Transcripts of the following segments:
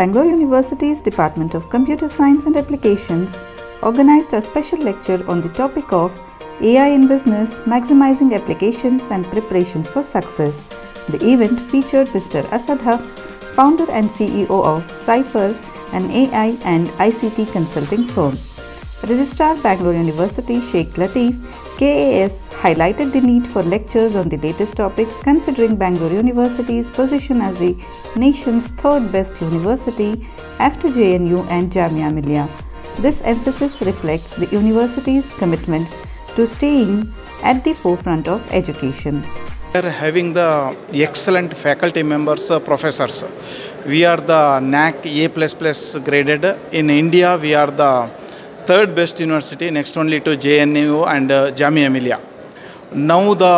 Bangalore University's Department of Computer Science and Applications organized a special lecture on the topic of AI in Business Maximizing Applications and Preparations for Success. The event featured Mr. Asad Haque, founder and CEO of Cypher, an AI and ICT consulting firm. Registrar Bangalore University Sheikh Latif, KAS highlighted the need for lectures on the latest topics considering Bangalore University's position as the nation's third best university after JNU and Jamia Millia. This emphasis reflects the university's commitment to staying at the forefront of education. We are having the excellent faculty members, uh, professors. We are the NAAC A++ graded. In India, we are the third best university, next only to JNU and uh, Jamia Millia. Now the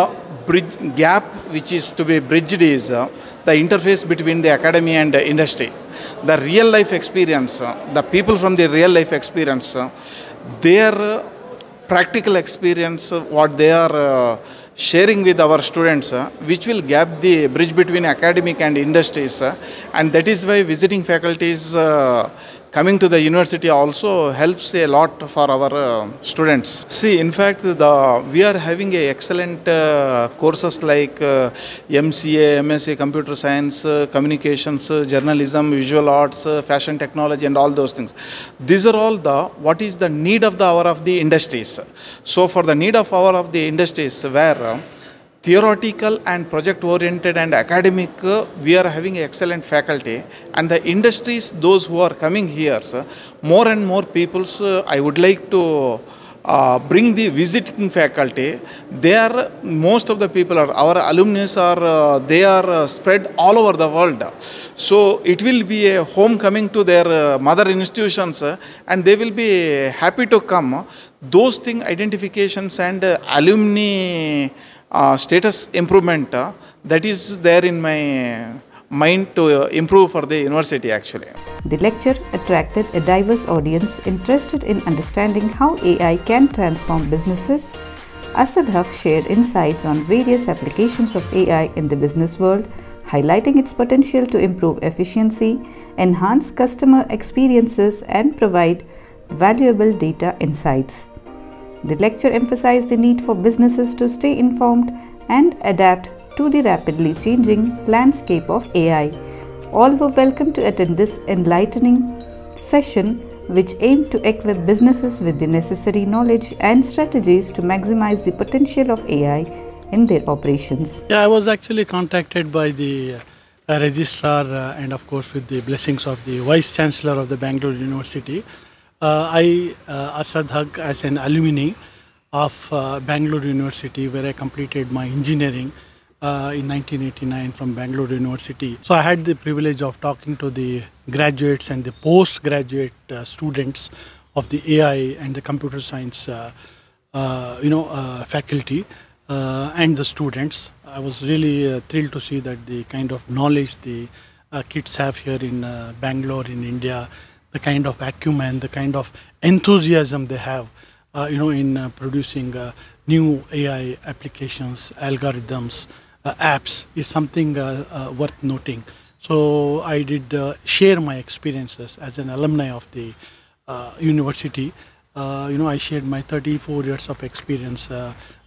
bridge gap which is to be bridged is uh, the interface between the academy and the industry. The real life experience, uh, the people from the real life experience, uh, their uh, practical experience, uh, what they are uh, sharing with our students, uh, which will gap the bridge between academic and industries. uh, and that is why visiting faculties uh, coming to the university also helps a lot for our uh, students. See, in fact, the we are having a excellent uh, courses like uh, MCA, MSc Computer Science, uh, Communications, uh, Journalism, Visual Arts, uh, Fashion Technology, and all those things. These are all the what is the need of the hour of the industries. So, for the need of hour of the industries, where theoretical and project oriented and academic uh, we are having excellent faculty. And the industries those who are coming here more and more peoples uh, i would like to uh, bring the visiting faculty. They are most of the people are our alumni are uh, they are uh, spread all over the world. So it will be a homecoming to their mother institutions and they will be happy to come. Those thing identifications and alumni status improvement uh, that is there in my mind to uh, improve for the university actually. The lecture attracted a diverse audience interested in understanding how AI can transform businesses. Asad Haque shared insights on various applications of AI in the business world, highlighting its potential to improve efficiency, enhance customer experiences, and provide valuable data insights. The lecture emphasized the need for businesses to stay informed and adapt to the rapidly changing landscape of AI. All were welcome to attend this enlightening session, which aimed to equip businesses with the necessary knowledge and strategies to maximize the potential of AI in their operations. Yeah, I was actually contacted by the uh, registrar uh, and, of course, with the blessings of the vice chancellor of the Bangalore University. Uh, I, uh, Asad Haque, as an alumni of uh, Bangalore University, where I completed my engineering in 1989 from Bangalore University. So I had the privilege of talking to the graduates and the postgraduate students of the AI and the computer science, you know, faculty uh, and the students. I was really uh, thrilled to see that the kind of knowledge the uh, kids have here in Bangalore, in India, the kind of acumen, the kind of enthusiasm they have, uh, you know, in uh, producing uh, new AI applications, algorithms, uh, apps is something uh, uh, worth noting. So I did share my experiences as an alumni of the university. You know, I shared my 34 years of experience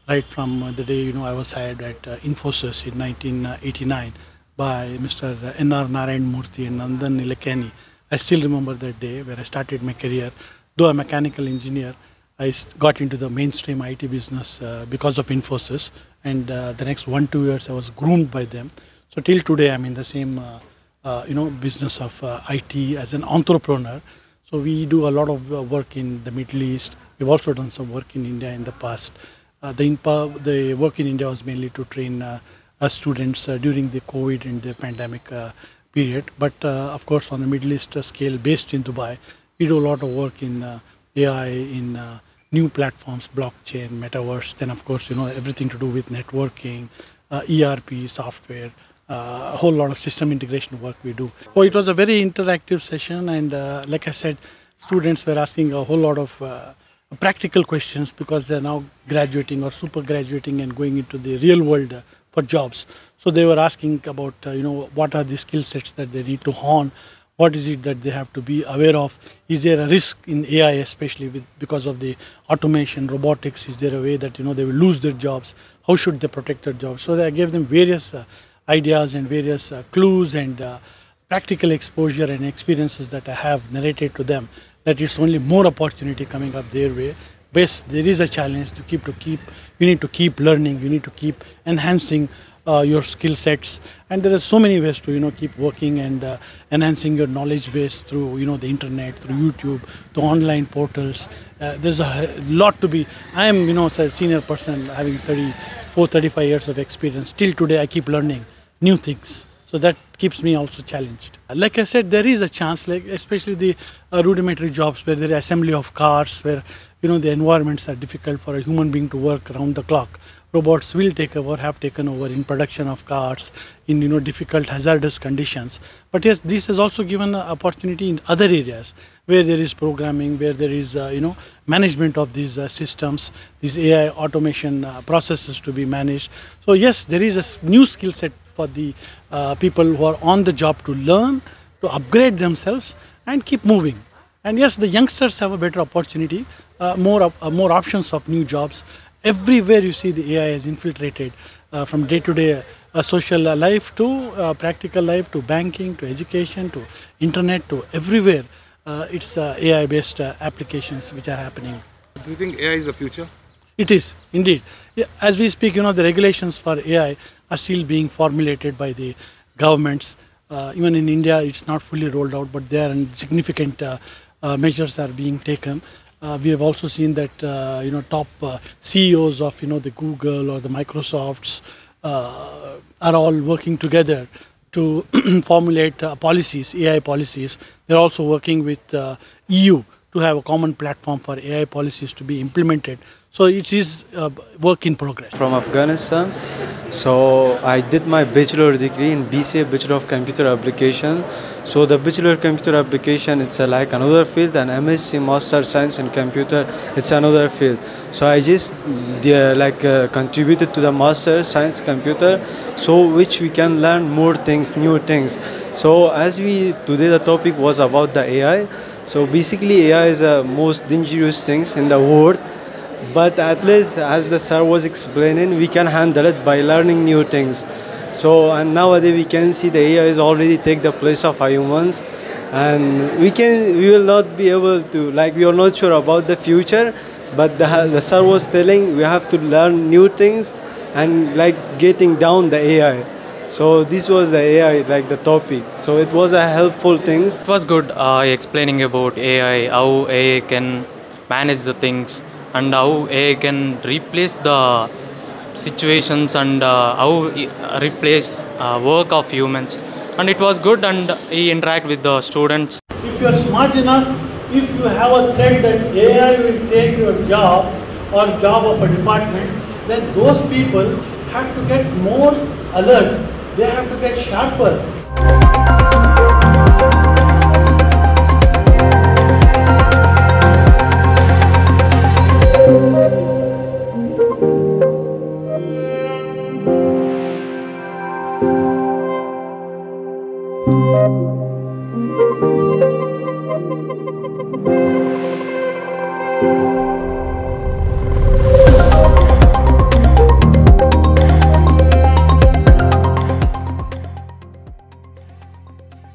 right from the day you know I was hired at Infosys in 1989 by Mr. N.R. Narayan Murthy and Nandan Nilekani. I still remember that day where I started my career. Though a mechanical engineer, I got into the mainstream IT business uh, because of Infosys, and uh, the next one two years I was groomed by them. So till today, I'm in the same uh, uh, you know business of uh, IT as an entrepreneur. So we do a lot of uh, work in the Middle East. We've also done some work in India in the past. The, the work in India was mainly to train students during the COVID and the pandemic period. But uh, of course, on the Middle East uh, scale, based in Dubai, we do a lot of work in uh, AI, in new platforms, blockchain, metaverse. Then, of course, you know everything to do with networking, ERP software. Uh, a whole lot of system integration work we do. Oh, it was a very interactive session, and uh, like I said, students were asking a whole lot of uh, practical questions because they are now graduating or super graduating and going into the real world for jobs. So they were asking about uh, you know what are the skill sets that they need to hone? What is it that they have to be aware of? Is there a risk in ai especially with, because of the automation robotics? Is there a way that you know they will lose their jobs? How should they protect their jobs? So i gave them various uh, ideas and various uh, clues and uh, practical exposure and experiences that i have narrated to them that it's only more opportunity coming up their way Best, there is a challenge to keep to keep you need to keep learning you need to keep enhancing uh, your skill sets. And there are so many ways to you know keep working and uh, enhancing your knowledge base through you know the internet through youtube to online portals. Uh, there's a lot to be i am you know a senior person having 34 35 years of experience. Still today i keep learning new things so that keeps me also challenged like i said there is a chance like especially the uh, rudimentary jobs where there is assembly of cars where you know the environments are difficult for a human being to work around the clock robots will take over, have taken over in production of cars, in you know difficult hazardous conditions. But yes, this has also given an opportunity in other areas where there is programming, where there is uh, you know management of these uh, systems, these AI automation uh, processes to be managed. So yes, there is a new skill set for the uh, people who are on the job to learn, to upgrade themselves, and keep moving. And yes, the youngsters have a better opportunity, uh, more uh, more options of new jobs everywhere you see the AI has infiltrated uh, from day to day social life to uh, practical life to banking to education to internet to everywhere. Uh, it's uh, AI based uh, applications which are happening. Do you think AI is the future? It is indeed. As we speak, you know, the regulations for AI are still being formulated by the governments. even in India, it's not fully rolled out, but there are significant measures are being taken. Uh, we have also seen that uh, you know top uh, CEOs of you know the Google or the Microsofts uh, are all working together to formulate uh, policies, AI policies. They're also working with uh, EU to have a common platform for AI policies to be implemented. So it is a work in progress. From Afghanistan, so I did my bachelor degree in BCA Bachelor of Computer Application. So the Bachelor Computer Application it's like another field and MSc Master Science in Computer it's another field. So I just uh, like uh, contributed to the Master Science Computer so which we can learn more things, new things. So as we today the topic was about the AI. So basically AI is the most dangerous things in the world but at least as the sir was explaining we can handle it by learning new things. So and nowadays we can see the AI is already take the place of humans. And we can we will not be able to like we are not sure about the future but the, the sir was telling we have to learn new things and like getting down the AI so this was the AI like the topic. So it was a helpful things. It was good uh, explaining about AI how AI can manage the things and how AI can replace the situations and uh, how uh, replace uh, work of humans. And it was good and he interact with the students. If you are smart enough if you have a threat that ai will take your job or job of a department then those people have to get more alert. They have to get sharper